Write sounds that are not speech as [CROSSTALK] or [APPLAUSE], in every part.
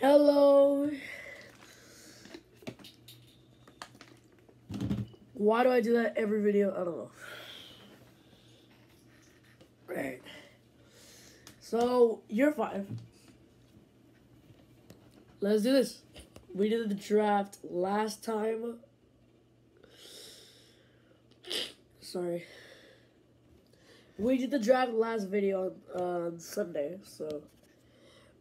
Hello. Why do I do that every video? I don't know. Right. So, you're five. Let's do this. We did the draft last time. Sorry. We did the draft last video on, on Sunday, so.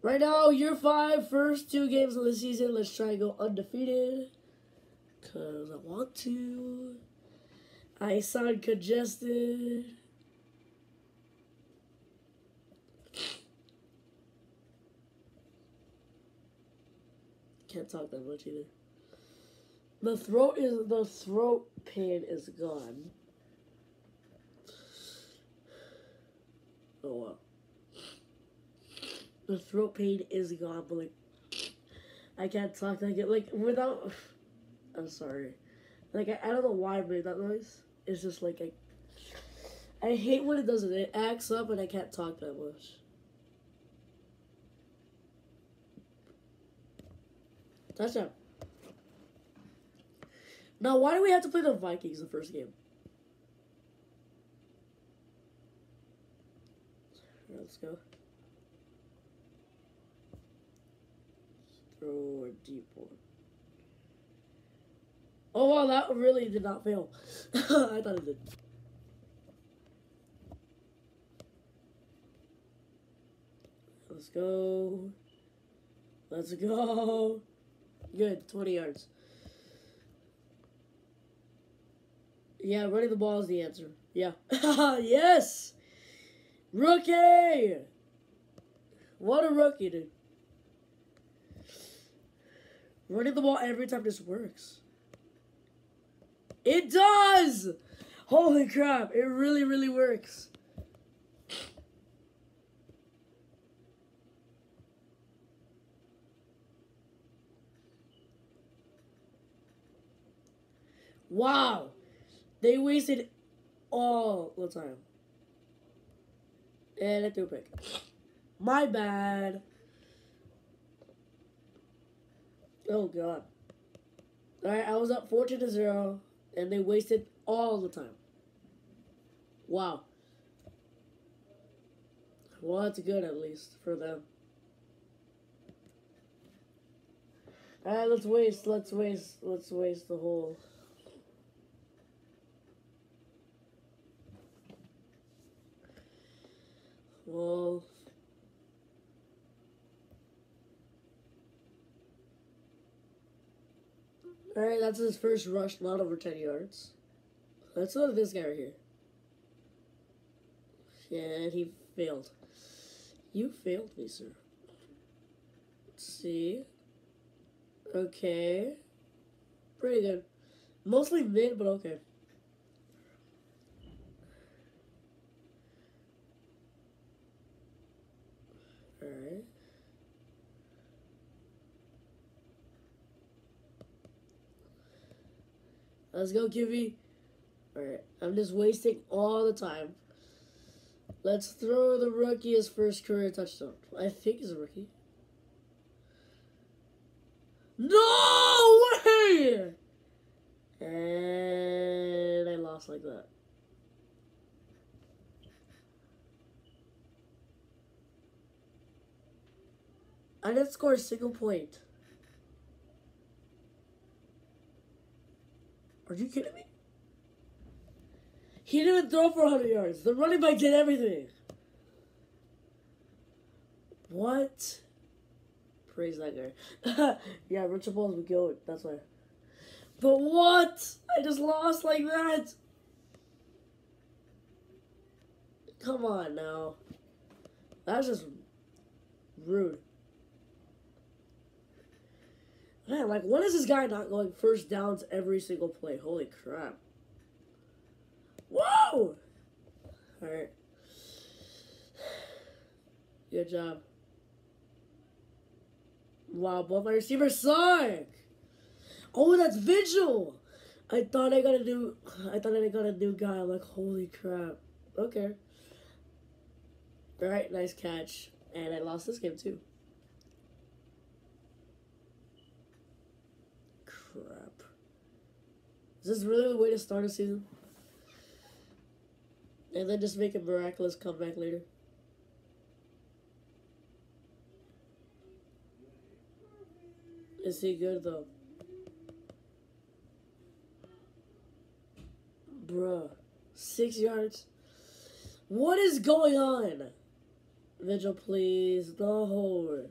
Right now, year five, first two games of the season. Let's try and go undefeated. Because I want to. I sound congested. Can't talk that much either. The throat is the throat pain is gone. Oh wow. The throat pain is gone, but like I can't talk like it like without I'm sorry. Like I, I don't know why I made that noise. It's just like I I hate when it does it. It acts up and I can't talk that much. Touchdown. Now, why do we have to play the Vikings the first game? let's go. One. Oh wow, that really did not fail. [LAUGHS] I thought it did. Let's go. Let's go. Good, 20 yards. Yeah, running the ball is the answer. Yeah. [LAUGHS] yes! Rookie! What a rookie, dude. Running the ball every time just works. It does! Holy crap, it really, really works. Wow. They wasted all the time. And I threw a pick. My bad. Oh god. Alright, I was up 14 to 0, and they wasted all the time. Wow. Well, that's good at least for them. Alright, let's waste, let's waste, let's waste the whole. Well. Alright, that's his first rush, not over 10 yards. Let's look at this guy right here. Yeah, he failed. You failed me, sir. Let's see. Okay. Pretty good. Mostly mid, but okay. Alright. Let's go, Kiwi. Alright, I'm just wasting all the time. Let's throw the rookie his first career touchdown. I think he's a rookie. No way! And I lost like that. I didn't score a single point. Are you kidding me? He didn't even throw for 100 yards. The running back did everything. What? Praise that guy. [LAUGHS] yeah, Richard Paul's the goat. That's why. But what? I just lost like that. Come on now. That's just rude. Man, like, when is this guy not going first downs every single play? Holy crap. Whoa! Alright. Good job. Wow, both my receivers suck! Oh, that's Vigil! I thought I got a new, I thought I got a new guy. I'm like, holy crap. Okay. Alright, nice catch. And I lost this game too. Is this really the way to start a season? And then just make a miraculous comeback later. Is he good though? Bruh. Six yards. What is going on? Vigil, please. No.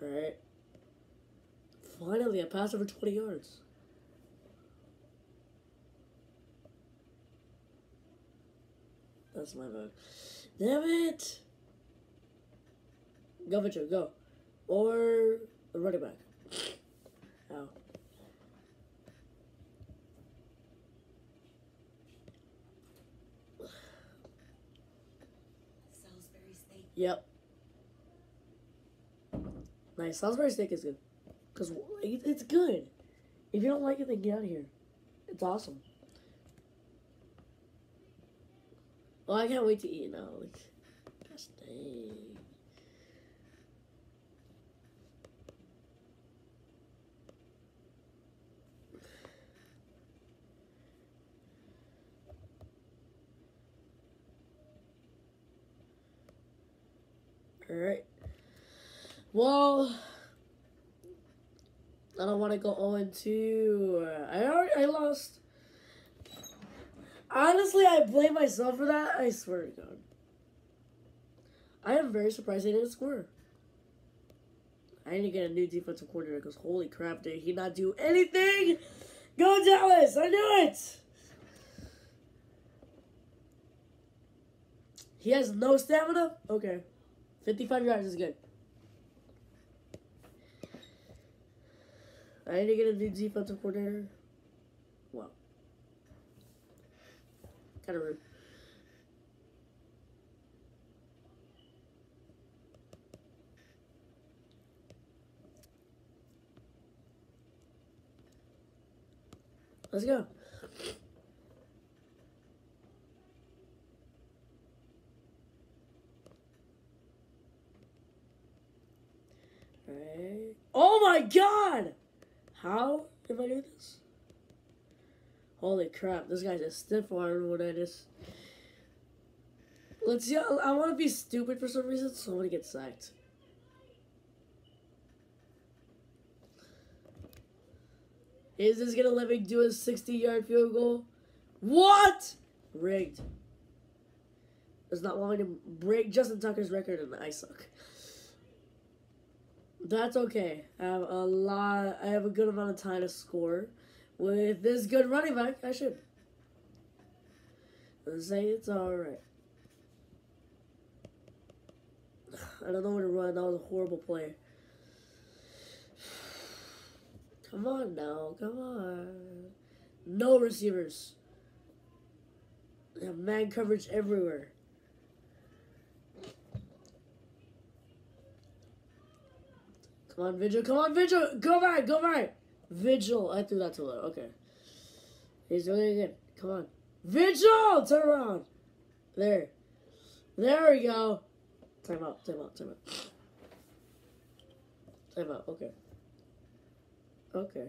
Alright. Finally, I passed over 20 yards. That's my vote. Damn it! Go, Vigil, go. Or the running back. [LAUGHS] Ow. Yep. Nice. Salisbury steak is good. Because it's good. If you don't like it, then get out of here. It's awesome. Oh, I can't wait to eat now. Like, dang. Alright. Well, I don't want to go 0 2. I already I lost. Honestly, I blame myself for that. I swear to God. I am very surprised he didn't score. I need to get a new defensive coordinator because holy crap, did he not do anything? Go Dallas! I knew it! He has no stamina? Okay. 55 yards is good. I need to get a new defensive coordinator. Wow. Kind of rude. Let's go. Right. Oh my god! How did I do this? Holy crap, this guy's a stiff arm when I just... Let's see, I, want to be stupid for some reason, so I'm going to get sacked. Is this to let me do a 60-yard field goal? What? Rigged. Does not want me to break Justin Tucker's record, and I suck. That's okay. I have a lot. I have a good amount of time to score. With this good running back, I should. Say it's alright. I don't know where to run. That was a horrible play. Come on now. Come on. No receivers. They have man coverage everywhere. Come on, Vigil. Come on, Vigil. Go back. Go back. Vigil. I threw that too low. Okay. He's doing it again. Come on. Vigil! Turn around. There. There we go. Time out. Time out. Time out. Time out. Okay. Okay.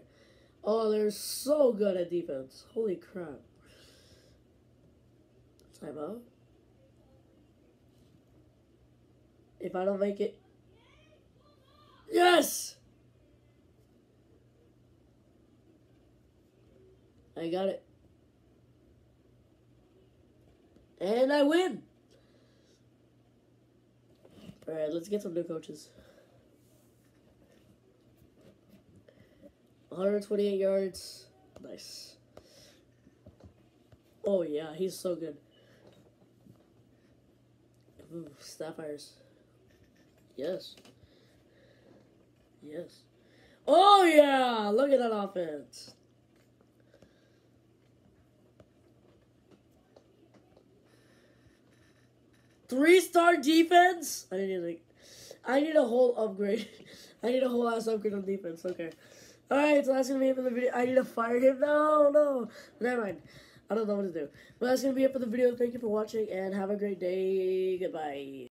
Oh, they're so good at defense. Holy crap. Time out. If I don't make it, Yes! I got it. And I win! Alright, let's get some new coaches. 128 yards. Nice. Oh yeah, he's so good. Ooh, Sapphires. Yes. Yes. Oh, yeah! Look at that offense. Three star defense? I need like I need a whole upgrade. [LAUGHS] I need a whole ass upgrade on defense. Okay. Alright, so that's gonna be it for the video. I need to fire him. No, no. Never mind. I don't know what to do. But that's gonna be it for the video. Thank you for watching and have a great day. Goodbye.